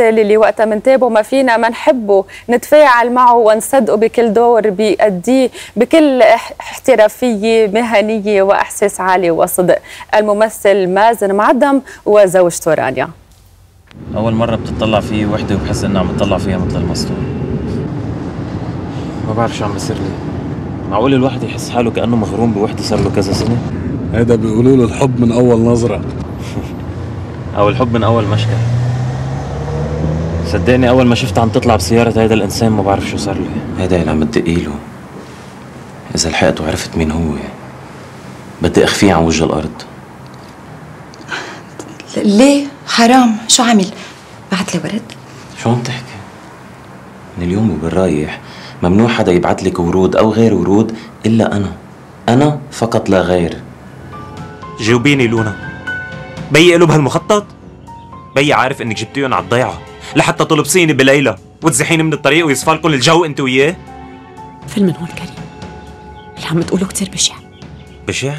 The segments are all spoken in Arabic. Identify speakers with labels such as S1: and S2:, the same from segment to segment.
S1: الممثل اللي وقتها منتابه ما فينا ما نحبه نتفاعل معه ونصدقه بكل دور بيأديه بكل احترافية مهنية وإحساس عالي وصدق. الممثل مازن معدم وزوجته رانيا
S2: أول مرة بتطلع فيه وحدة وبحس إني عم بتطلع فيها مثل المسطول ما بعرف شو عم بيصير لي. معقول الواحد يحس حاله كأنه مغروم بوحدة صار له كذا سنة؟
S3: هيدا بيقولوا له الحب من أول نظرة.
S2: أو الحب من أول مشكل صدقني أول ما شفت عم تطلع بسيارة هيدا الإنسان ما بعرف شو صار لي هيدا اللي عم تدقيله إذا لحقت وعرفت مين هو بدي أخفيه عن وجه الأرض
S4: ليه؟ حرام شو عمل؟ بعت لي ورد؟
S2: شو عم تحكي؟ من اليوم وبالرايح ممنوع حدا يبعت لك ورود أو غير ورود إلا أنا أنا فقط لا غير
S5: جاوبيني لونا بي له بهالمخطط؟ بي عارف إنك جبتيهم على الضيعة لحتى تلبسيني بليلة وتزحيني من الطريق ويصفى لكم الجو انت وياه؟
S4: فيلم هون كريم اللي عم تقوله كتير بشع.
S5: بشع؟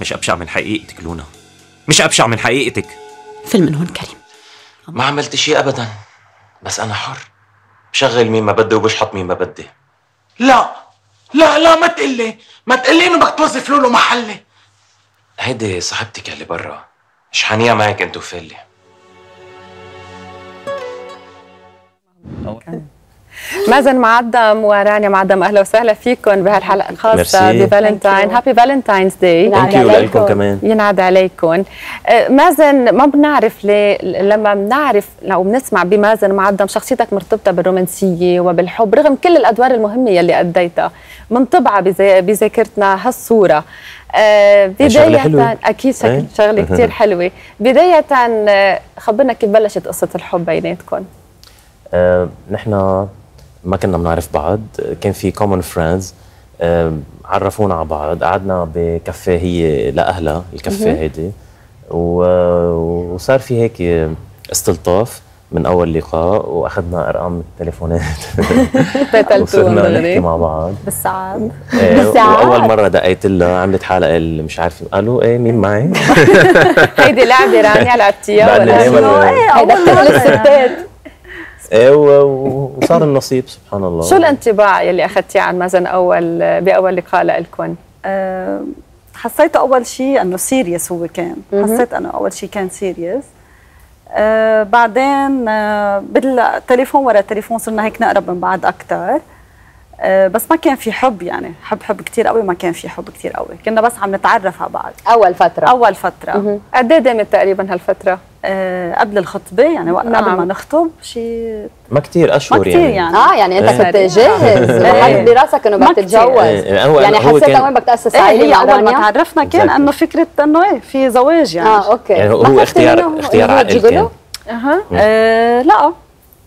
S5: مش أبشع من حقيقتك لونا. مش أبشع من حقيقتك.
S4: فيلم هون كريم
S2: ما عملت شيء أبدا. بس أنا حر. بشغل مين ما بدي وبشحط مين ما بدي.
S6: لا! لا! لا! ما تقلي! ما تقلي إنه بدك توظف لولو محلي.
S2: هيدي صاحبتك اللي برا. شو جايي معك انت
S1: مازن معضم ورانيا معضم أهلا وسهلا فيكم بهالحلقة الخاصة ب Valentine. Happy Valentine's
S2: Day thank you لكم كمان.
S1: ينعاد عليكم. مازن ما بنعرف ليه لما بنعرف لو بنسمع بمازن معضم شخصيتك مرتبطة بالرومانسية وبالحب رغم كل الأدوار المهمة يلي أديتها منطبعه بذاكرتنا هالصورة. آه بداية أكيد شكل شغلة كثير حلوة. بداية خبرنا كيف بلشت قصة الحب بيناتكم.
S2: نحن ما كنا بنعرف بعض. كان في common friends عرفونا على بعض. قعدنا بكافيه هي لأهلها الكافيه هيدي. وصار في هيك استلطاف من أول لقاء وأخذنا أرقام التليفونات وصرنا نحكي مع بعض.
S1: بالساعات.
S2: بالساعات. وأول مرة دقيت لها عملت حلقة اللي مش عارفه قالوا إيه مين معي؟
S1: هيدي لعبة رانيا لعبتيها
S2: ولا
S1: إيه هيدا الستات
S2: إيه وصار النصيب سبحان الله.
S1: شو الانطباع يلي أخذتيه عن مازن أول بأول لقاء لكم؟
S7: أه حسيت أول شيء إنه serious هو كان. حسيت إنه أول شيء كان serious أه بعدين أه بالتليفون ورا التليفون صرنا هيك نقرب من بعض أكثر بس ما كان في حب يعني. حب حب كثير قوي ما كان في حب كثير قوي. كنا بس عم نتعرف على بعض.
S1: أول فترة.
S7: أول فترة.
S1: قد إيه دامت تقريبا هالفترة؟
S7: أه قبل الخطبة يعني وقت نعم. قبل ما نخطب شيء
S2: ما كثير أشهر
S7: ما كتير
S2: يعني.
S7: يعني.
S1: آه يعني أنت كنت جاهز. وحاطط براسك إنه بدك تتجوز. يعني حسيت وين بدك تأسس عائلة
S7: إيه أول ما تعرفنا كان إنه فكرة إنه إيه في زواج يعني.
S1: آه أوكي.
S2: يعني هو اختيار اختيار عائلي كان
S7: أها. لا.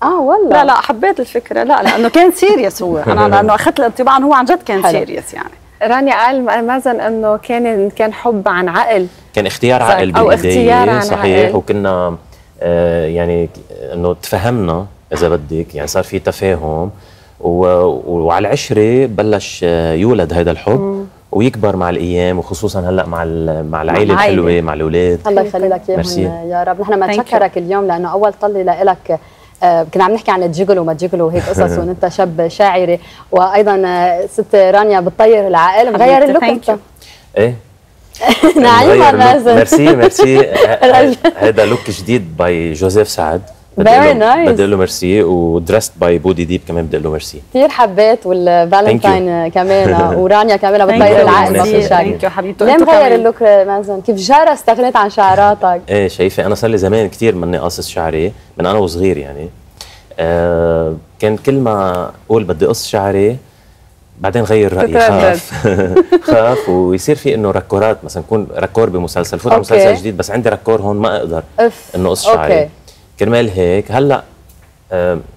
S1: آه والله.
S7: لا لا حبيت الفكرة. لا لأنه كان serious هو. أنا لأنه أخذت الانطباع إنه هو عن جد كان serious يعني.
S1: رانيا قال مازن إنه كان كان حب عن عقل.
S2: كان اختيار عقل
S1: أو اختيار عن
S2: صحيح.
S1: عقل.
S2: وكنا آه يعني إنه تفهمنا إذا بدك يعني صار في تفاهم. وعلى العشرة بلش يولد هذا الحب. مم. ويكبر مع الأيام وخصوصا هلأ مع مع العائلة الحلوة مع الأولاد.
S1: الله يخلي لك اياهم يا رب. نحن بنشكرك اليوم لأنه أول طلي لك آه كنا عم نحكي عن الجيجل وما تجيجل وهيك قصص وان انت شاب شاعري وأيضا ست رانيا بتطير العقل مغير ال look
S2: أنت.
S1: إيه. نعيما مازن
S2: merci merci. هذا look جديد by جوزيف سعد.
S1: very nice
S2: بدي له merci و dressed by بودي ديب كمان بدي له ميرسي.
S1: كثير حبيت والفالنتاين كمان ورانيا كمان بتغير العقل نفس الشيء ليه مغير ال look مازن؟ كيف جرى استغنيت عن شعراتك؟
S2: إيه شايفة أنا صار لي زمان كثير مني قاصص شعري من أنا وصغير يعني. آه كان كل ما أقول بدي قص شعري بعدين غير رأيي خاف. خاف ويصير في إنه ركورات مثلا يكون raccord بمسلسل فوت على مسلسل جديد بس عندي raccord هون ما أقدر إنه قص شعري. كرمال هيك هلأ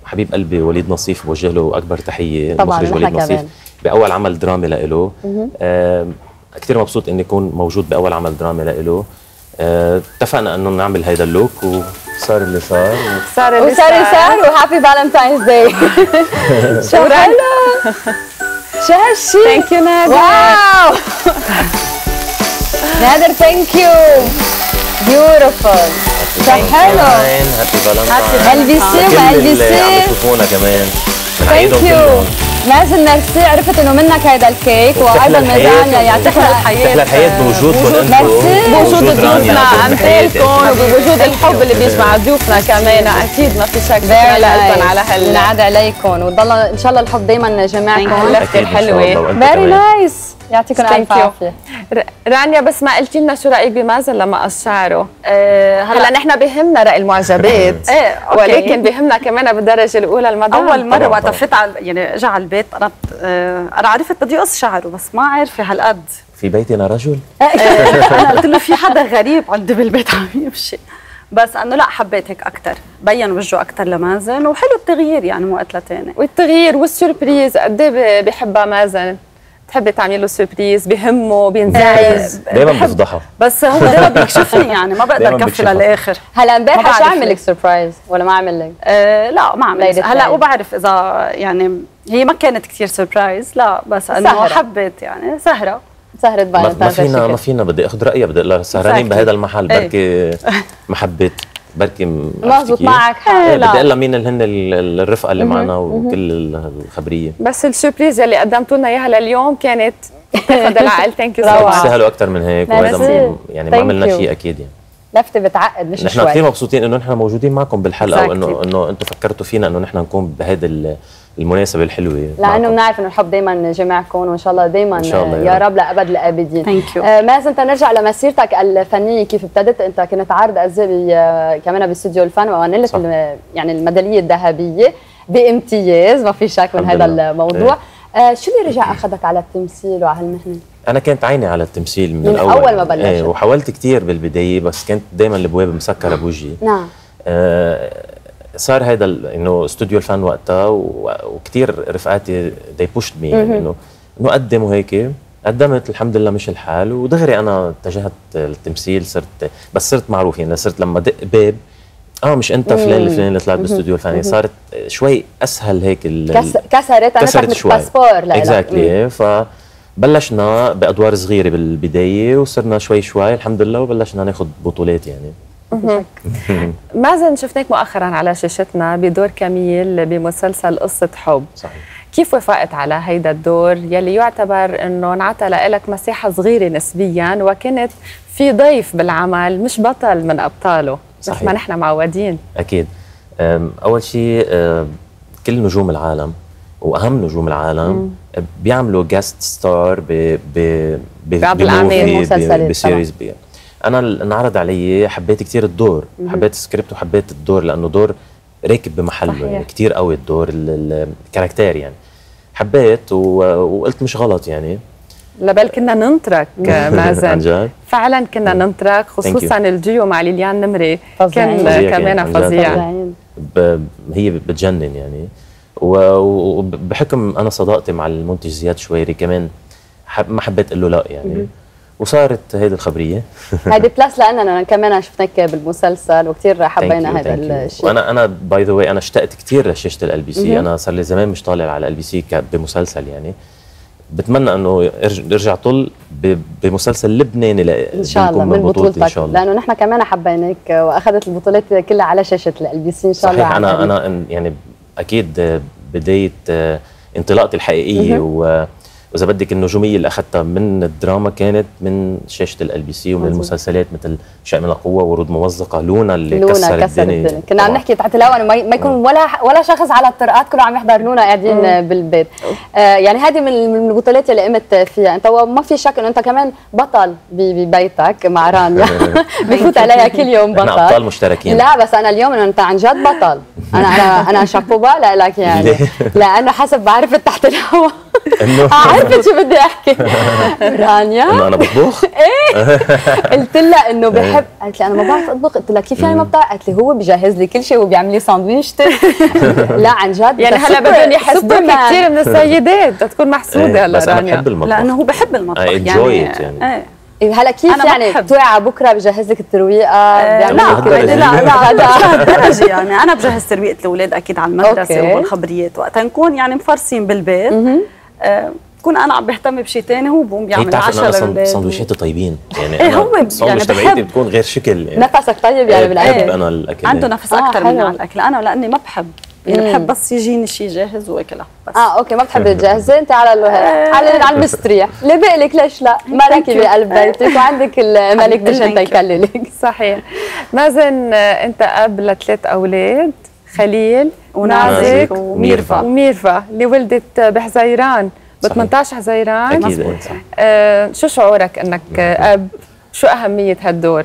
S2: حبيب قلبي وليد نصيف بوجه له أكبر تحية
S1: طبعا
S2: المخرج وليد نصيف بأول عمل درامي لإله. أه كثير مبسوط إني أكون موجود بأول عمل درامي لإله. أه اتفقنا إنه نعمل هيدا ال look وصار اللي صار.
S1: صار اللي صار. صار و happy Valentine's Day شكرا. شو هالشي؟
S7: thank you نادر
S1: wow! نادر thank you beautiful حلو.
S2: happy فالنتاين
S1: ال بي سي
S2: كل
S1: وال بي
S2: اللي عم
S1: سي
S2: يشوفونا كمان.
S1: يو
S2: كلهم.
S1: مازن ميرسي عرفت إنه منك هيدا الكيك وأيضا ميزانيا يعطيكم الحياة
S2: تحلى الحياة بوجودكم أنتم
S1: ميرسي بوجود ضيوفنا. أمثالكم وبوجود الحب اللي بيجمع ضيوفنا كمان. أكيد ما في شك. شكرا لكم على هال
S8: نعاد عليكم. وضل إن شاء الله الحب
S1: الحلوة.
S2: الله، وأنت
S8: فيري
S2: كمان.
S8: نايس يعطيكم الف. عافيه
S1: رانيا بس ما قلتي لنا شو رأيك بمازن لما قص شعره
S7: آه،
S1: هلا. نحن بهمنا رأي المعجبات.
S7: إيه.
S1: ولكن بهمنا كمان بالدرجة الأولى المدام.
S7: أول
S2: مرة
S7: وقت. فت على يعني اجى على البيت أنا آه، أنا عرفت بدي اقص شعره بس ما عارفة هالقد.
S2: في بيتنا رجل؟
S7: أنا قلت له في حدا غريب عندي بالبيت عم يمشي. بس أنه لا حبيت هيك أكثر بين وجهه أكثر لمازن وحلو التغيير يعني مو وقت لتاني
S1: والتغيير والسربريز قد إيه بحبها مازن؟ بتحبي تعملي له سربريز بهمه بينزعج
S2: دايما
S7: بحب.
S2: بفضحها
S7: بس هو دائما بيكشفني يعني ما بقدر
S2: دايماً
S7: كفي. للآخر
S8: هلا امبارح شو اعمل. لك سربرايز ولا ما اعمل لك؟
S7: آه لا ما عملت
S8: ليلة
S7: هلا. وبعرف إذا يعني هي ما كانت كثير surprise لا بس
S8: إنه.
S7: حبيت يعني
S8: سهرة
S2: سهرة
S8: فالنتاين
S2: ما فينا ما فينا بدي أخذ رأيها بدي أقول لها سهرانين. بهذا المحل
S7: إيه.
S2: بركي محبه بركي م-
S8: مزبوط
S2: عرفتي كيف؟
S8: معك.
S2: إيه،. بدي أقول لها مين اللي هن ال- الرفقة اللي معنا وكل ال- الخبرية
S1: بس ال surprise اللي قدمتوا لنا إياها لليوم كانت تاخذ العقل thank you so
S8: روعة.
S1: much
S2: بيستاهلوا أكثر من هيك. وهذا يعني ما عملنا. شيء أكيد يعني
S8: لفتة بتعقد مش
S2: نحن كثير مبسوطين إنه نحن موجودين معكم
S7: بالحلقة.
S2: وإنه إنه أنتم فكرتوا فينا إنه نحن نكون بهذه ال- المناسبة
S8: الحلوة
S2: لأنه.
S8: بنعرف إنه الحب دائما جمعكم وإن شاء الله دائما
S2: إن شاء الله يا رب.
S8: رب لأبد الابدين
S7: Thank you.
S8: آه مازن تنرجع لمسيرتك الفنية كيف ابتدت أنت كنت عارض ازياء آه، كمان باستوديو الفن. الم- يعني الميدالية الذهبية بامتياز ما في شك من هذا. الموضوع آه شو اللي رجع أخذك على التمثيل وعلى هالمهنة؟
S2: أنا كانت عيني على التمثيل من,
S8: من
S2: الأول
S8: أول ما بلشت.
S2: إيه وحاولت كثير بالبداية بس كانت دائما الابواب مسكرة بوجهي
S8: نعم
S2: آه، صار هذا إنه استوديو الفن وقتها وكثير رفقاتي they pushed me يعني إنه إنه قدم وهيك قدمت الحمد لله مش الحال ودغري أنا اتجهت للتمثيل صرت بس صرت معروف يعني صرت لما دق باب آه مش أنت فلان الفلاني اللي طلعت باستوديو الفن. صارت شوي أسهل هيك
S8: كسرت
S2: كسرت شوي.
S8: passeport.
S2: exactly فبلشنا بأدوار صغيرة بالبداية وصرنا شوي شوي الحمد لله وبلشنا ناخذ بطولات يعني.
S1: مازن شفناك مؤخرا على شاشتنا بدور كميل بمسلسل قصة حب.
S2: صحيح.
S1: كيف وافقت على هيدا الدور يلي يعتبر إنه انعطى لك مساحة صغيرة نسبيا وكنت في ضيف بالعمل مش بطل من أبطاله
S2: صحيح.
S1: ما نحن معودين.
S2: أكيد. أول شيء كل نجوم العالم وأهم نجوم العالم بيعملوا guest star ب ب ب
S1: بعض
S2: مسلسلات ب series بي أنا انعرض علي حبيت كثير الدور حبيت السكريبت وحبيت الدور لأنه دور راكب بمحله
S8: صحيح.
S2: يعني كثير قوي الدور ال- ال- ال caractère يعني. حبيت و- وقلت مش غلط يعني.
S1: لبل كنا ننطرك
S2: عن
S1: مازن فعلا كنا ننطرك خصوصا الديو مع ليليان نمري. كان
S2: فظيع
S1: كمان. فظيع.
S2: ب... هي بتجنن يعني. و- وبحكم أنا صداقتي مع المنتج زياد شويري كمان حب ما حبيت أقول له لا يعني. وصارت هيدي الخبرية.
S8: هيدي بلس لأننا كمان شفناك بالمسلسل وكثير حبينا هذا. الشيء.
S2: وأنا أنا by the way أنا اشتقت كثير لشاشة LBC أنا صار لي زمان مش طالع على ال LBC بمسلسل يعني. بتمنى إنه ارجع طل بمسلسل لبناني ل-
S8: إن شاء الله من بطولتك.
S2: إن شاء الله.
S8: لأنه نحن كمان حبيناك وأخذت البطولات كلها على شاشة LBC إن شاء الله
S2: صحيح
S8: أنا.
S2: أنا يعني أكيد بدايه انطلاقتي الحقيقية و وإذا بدك النجومية اللي أخذتها من الدراما كانت من شاشة ال بي سي ومن. المسلسلات مثل شيء من القوة ورود موظقة. لونا اللي
S8: لونا
S2: كسرت
S8: كسرت
S2: الدنيا.
S8: الدنيا. كنا عم. نحكي تحت الهواء ما يكون ولا ولا شخص على الطرقات كله عم يحضر لونا قاعدين بالبيت. آه يعني هذه من البطولات اللي قمت فيها. أنت وما في شك إنه أنت كمان بطل ببيتك مع رانيا. بفوت عليها كل يوم بطل.
S2: أبطال مشتركين.
S8: لا بس أنا اليوم إنه أنت عن جد بطل. أنا أنا أنا شابوبا لك يعني؟ لأنه حسب بعرف تحت الهواء.
S2: إنه
S8: عرفت شو بدي أحكي. رانيا.
S2: إنه أنا بطبخ؟
S8: قلت لها إنه بحب قالت لي أنا ما بعرف أطبخ. قلت لها كيف يعني ما بتعرف؟ قالت لي هو بجهز لي كل شيء وبيعمل لي ساندويشتي لا عن جد
S1: يعني هلا بدهم يحسدوك
S8: سوبرمان.
S1: كثير من السيدات بدها تكون محسودة.
S2: إيه،
S1: هلا
S2: بس أنا
S1: رانيا.
S2: بحب المطبخ.
S7: لأنه هو بحب المطبخ.
S2: يعني.
S7: إيه.
S8: إيه، هلا كيف يعني؟
S7: بحب.
S8: توعى بكرة بجهز لك الترويقة؟
S7: آه،
S8: بيعمل
S7: لا. لا لا. لهالدرجه يعني أنا بجهز تربيه الأولاد أكيد على
S8: المدرسة.
S7: والخبريات. وقتها نكون يعني مفرسين بالبيت بكون أنا عم بهتم بشيء ثاني هو بقوم بيعمل
S2: بتعرف إنه
S7: عشاء
S2: أنا
S7: للاولاد
S2: سندويشاتي طيبين. يعني
S7: إيه
S2: أنا
S7: هو يعني
S2: تبعيتي بتكون غير شكل يعني.
S8: نفسك طيب يعني
S2: إيه، بحب أنا الأكل
S7: عنده نفس
S8: آه،
S7: أكثر
S8: حلو.
S7: مني على الأكل. أنا لأني ما بحب يعني. بحب بس يجيني شيء جاهز واكله بس.
S8: آه أوكي ما بتحبي تجهزي انت على على على المستريح. اللي ليش لا؟ ملكي. بقلب بيتك وعندك الملك مشان. يكللك
S1: صحيح. مازن آه، أنت أب لثلاث أولاد خليل
S7: ونازك
S1: نازك
S7: وميرفا.
S1: وميرفا. اللي ولدت بحزيران ب
S2: صحيح.
S1: 18 حزيران؟
S2: أكيد.
S1: آه شو شعورك إنك آه، اب شو أهمية هالدور؟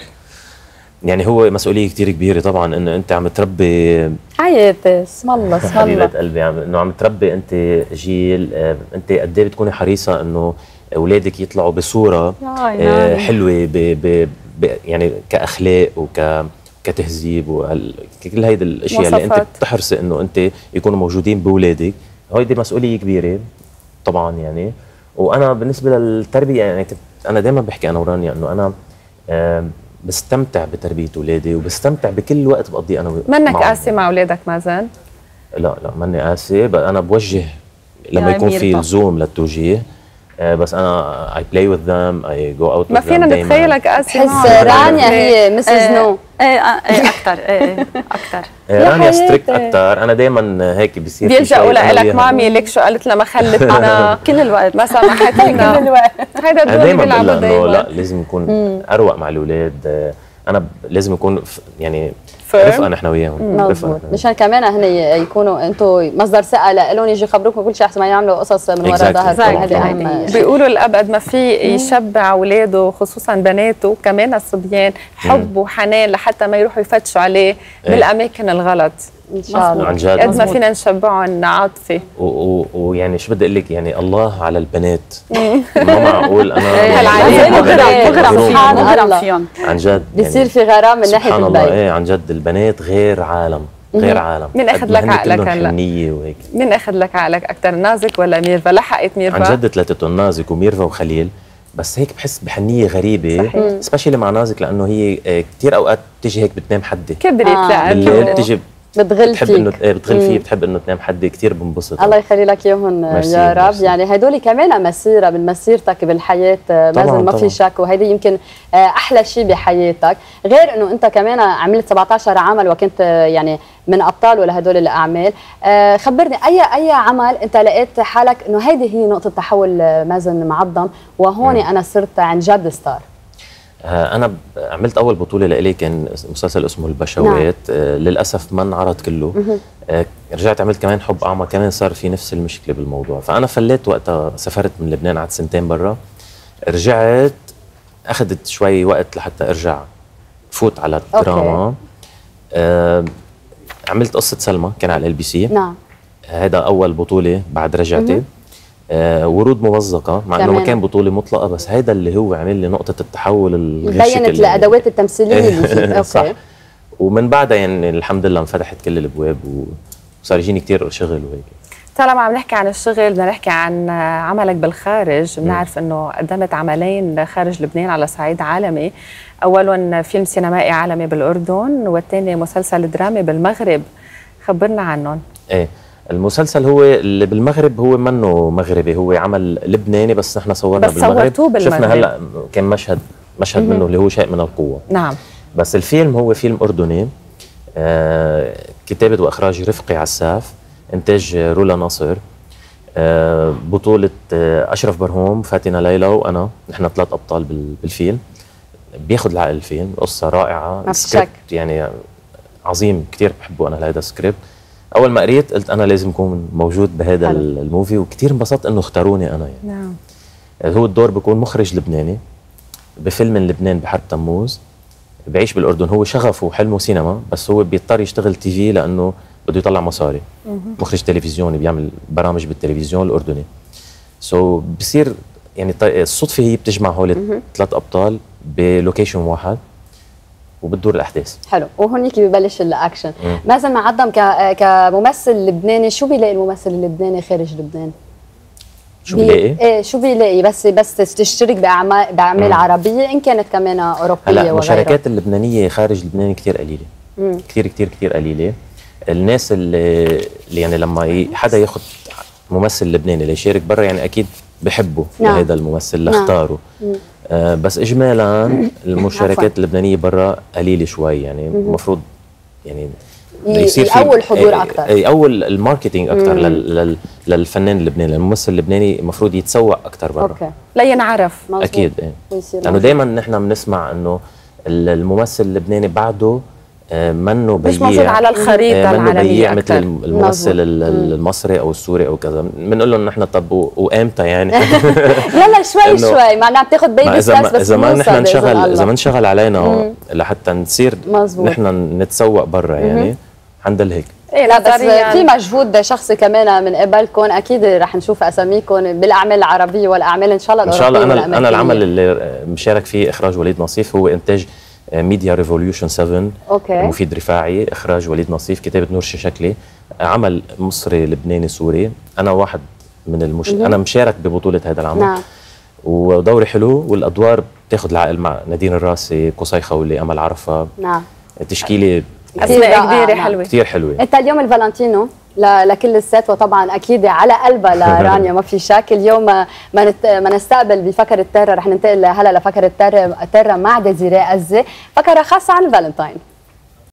S2: يعني هو مسؤولية كتير كبيرة طبعا إنه أنت عم تربي
S8: حياتي اسم الله اسم
S2: حبيبة
S8: الله.
S2: قلبي عم إنه عم تربي أنت جيل آه، أنت قد إيه بتكوني حريصة إنه أولادك يطلعوا
S7: بصورة
S2: آه،. حلوة ب ب ب يعني كأخلاق وك كتهذيب وهال كل هيدي الأشياء اللي
S1: أنت.
S2: بتحرصي إنه أنت يكونوا موجودين بأولادك. هيدي مسؤولية كبيرة. طبعا يعني وأنا بالنسبة للتربية يعني كنت أنا دائما بحكي أنا ورانيا إنه أنا بستمتع بتربية أولادي وبستمتع بكل وقت بقضيه أنا
S1: منك. قاسي مع أولادك مازن
S2: لا لا ماني قاسي أنا بوجه لما يكون في. لزوم للتوجيه آه، بس أنا I play with them I go out
S1: ما فينا نتخيلك قاسي
S8: بحس. رانيا هي Mrs.
S7: No إيه أكثر إيه أكثر
S8: يا
S2: رانيا
S8: strict.
S2: أكثر أنا دائما هيك بصير في
S1: بيلجأوا لك. mommy لك شو قالت لها ما خلتنا
S7: كل الوقت.
S1: ما سمحت لنا
S8: كل الوقت.
S1: هيدا الدور
S2: دائما بقول إنه لا
S1: دايما.
S2: لازم نكون أروق مع الأولاد. آه، أنا لازم نكون ف- يعني. رفقه نحن وياهم.
S8: مضبوط. مشان كمان هن يكونوا أنتم مصدر ثقة لهم يجي يخبروكم كل شيء احسن ما يعملوا قصص من وراء. ظهر. هذه أهم
S1: بيقولوا الأب قد ما في يشبع اولاده خصوصا بناته كمان الصبيان حب وحنان لحتى ما يروحوا يفتشوا عليه بالأماكن الغلط.
S8: إن شاء الله.
S2: عن جد.
S1: قد ما فينا نشبعهم عاطفه
S2: ويعني شو بدي أقول لك؟ يعني الله على البنات. ما معقول أنا
S1: إيه،
S7: مغرم مغرم
S2: مغروم.
S7: فيهم
S2: عن جد
S8: بيصير في غرام من ناحية
S2: سبحان الله. إيه عن جد البنات غير عالم. غير عالم.
S1: مين
S2: ما
S1: لك عقلك؟
S2: حنية وهيك.
S1: مين أخذ لك عقلك؟ أكثر نازك ولا ميرفا؟ لحقت ميرفا.
S2: عن جد ثلاثتهم نازك وميرفا وخليل بس هيك بحس بحنية غريبة.
S1: صحيح.
S2: specially مع نازك لأنه هي آه، كثير أوقات بتيجي هيك بتنام حدي
S1: كبرت
S8: آه.
S2: بالليل بتيجي
S8: بتضل
S2: بتحب
S8: إنه
S2: إيه،
S8: بتضل.
S2: فيه بتحب إنه تنام حدي كثير بنبسط.
S8: الله يخلي لك
S2: إياهم
S8: يا رب.
S2: ميرسي.
S8: يعني هدول كمان مسيرة من مسيرتك بالحياة آه، مازن ما في. شك وهيدي يمكن آه، أحلى شيء بحياتك. غير إنه أنت كمان عملت 17 عمل وكنت آه، يعني من ابطاله لهدول الأعمال. آه، خبرني أي أي عمل أنت لقيت حالك إنه هيدي هي نقطة تحول آه، مازن معظم وهون أنا صرت عن جد ستار؟
S2: آه، أنا ب- عملت أول بطولة لإلي كان مسلسل اسمه البشوات. آه، للأسف ما انعرض كله. آه، رجعت عملت كمان حب أعمى. كمان صار في نفس المشكلة بالموضوع. فأنا فليت وقتها سافرت من لبنان قعدت سنتين برا. رجعت أخذت شوي وقت لحتى أرجع فوت على الدراما. آه، عملت قصة سلمى كان على LBC.
S8: نعم.
S2: هذا أول بطولة بعد رجعتي. آه ورود ممزقة مع إنه ما. كان بطوله مطلقة بس هذا اللي هو عمل لي نقطة التحول اللي
S8: بينت الادوات التمثيلية اللي فيك أوكي.
S2: صح. ومن بعدها يعني الحمد لله انفتحت كل الأبواب وصار يجيني كثير شغل وهيك.
S1: طالما عم نحكي عن الشغل بدنا نحكي عن عملك بالخارج. بنعرف إنه قدمت عملين خارج لبنان على صعيد عالمي. اولهم فيلم سينمائي عالمي بالأردن والثاني مسلسل درامي بالمغرب. خبرنا عنهم.
S2: إيه. المسلسل هو اللي بالمغرب هو منه مغربي هو عمل لبناني بس نحن صورنا
S1: بس
S2: بالمغرب
S1: صورتوه بالمغرب.
S2: شفنا هلا كان مشهد مشهد منه اللي هو شيء من القوة.
S1: نعم.
S2: بس الفيلم هو فيلم أردني آه كتابة وإخراج رفقي عساف إنتاج رولا ناصر آه بطولة آه أشرف برهوم فاتنة ليلى وأنا نحن ثلاث أبطال بال- بالفيلم. بياخد العقل الفيلم قصة رائعة
S8: شك.
S2: يعني عظيم كتير بحبه أنا لهذا السكريبت أول ما قريت قلت أنا لازم أكون موجود بهذا
S8: حلو.
S2: ال movie وكتير انبسطت إنه اختاروني أنا يعني.
S1: نعم.
S2: هو الدور بيكون مخرج لبناني بفيلم من لبنان بحرب تموز بعيش بالأردن. هو شغفه وحلمه سينما بس هو بيضطر يشتغل TV لأنه بده يطلع مصاري. مخرج تلفزيوني بيعمل برامج بالتلفزيون الأردني. so بصير يعني الصدفة هي بتجمع هول ثلاث أبطال ب location واحد. وبتدور الأحداث
S8: حلو وهونيك ببلش
S2: الأكشن.
S8: مازن معضم ك... كممثل لبناني شو بيلاقي الممثل اللبناني خارج لبنان
S2: شو بيلاقي؟
S8: إيه شو بيلاقي بس بس تشترك باعمال بأعمال
S2: مم.
S8: عربية إن كانت كمان
S2: أوروبية
S8: هلأ
S2: المشاركات اللبنانية خارج لبنان كثير قليلة
S8: مم.
S2: كثير كثير كثير قليلة الناس اللي, اللي يعني لما ي- حدا ياخذ ممثل لبناني ليشارك برا يعني أكيد بحبوا
S8: نعم.
S2: لهذا الممثل
S8: نعم.
S2: آه بس اجمالا المشاركات اللبنانية برا قليلة شوي يعني المفروض يعني يصير في-
S8: يقوي الحضور
S2: إيه-
S8: أكتر.
S2: اي أول ال marketing أكثر لل لل للفنان اللبناني للممثل اللبناني المفروض يتسوق أكثر برا.
S8: أوكي.
S1: لينعرف.
S8: أكيد
S2: إيه.
S8: لأنه.
S2: دائما نحن بنسمع إنه ال- الممثل اللبناني بعده منه بييع
S1: مش موجود على الخريطة
S2: آه، منه بييع مثل الممثل المصري أو السوري أو كذا. بنقول لهم نحن طب وإمتى يعني؟
S8: لا لا شوي. شوي
S2: ما
S8: بيبي
S2: إذا
S8: ستابس
S2: ما
S8: بس
S2: إذا ما نحن نشغل. إذا ما انشغل علينا لحتى نصير
S8: مظبوط.
S2: نحن نتسوق برا يعني. حنضل هيك.
S1: إيه
S8: لا بس
S1: نظرياً.
S8: في مجهود شخصي كمان من قبلكم. أكيد رح نشوف أساميكم بالأعمال العربية والأعمال إن شاء الله
S2: إن شاء الله. أنا
S8: أنا.
S2: العمل اللي مشارك فيه إخراج وليد نصيف هو إنتاج Media Revolution 7
S8: أوكي.
S2: مفيد رفاعي إخراج وليد نصيف كتابة نور شكلي عمل مصري لبناني سوري. أنا واحد من المش... أنا مشارك ببطولة هذا العمل.
S8: نعم.
S2: ودوري حلو والأدوار بتاخذ العقل مع نادين الراسي قصي خولي أمل عرفة.
S8: نعم.
S2: تشكيلة
S8: كتير
S1: أسماء
S8: كبيرة.
S1: حلوة.
S2: كثير حلوة.
S8: أنت اليوم الفالنتينو؟ لكل الست وطبعا أكيد على قلبها لرانيا ما في شك اليوم ما نت... ما نستقبل بفقرة تيرا رح ننتقل هلا لفقرة تيرا تيرا مع ديزيري أزي فقرة خاصة عن الفالنتاين